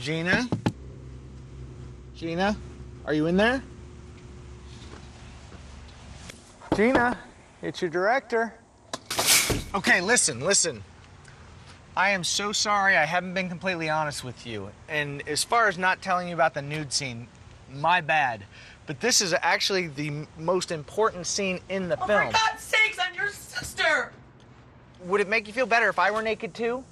Gina? Gina? Are you in there? Gina, it's your director. Okay, listen, listen. I am so sorry I haven't been completely honest with you. And as far as not telling you about the nude scene, my bad. But this is actually the most important scene in the Oh, film. for God's sakes, I'm your sister! Would it make you feel better if I were naked too?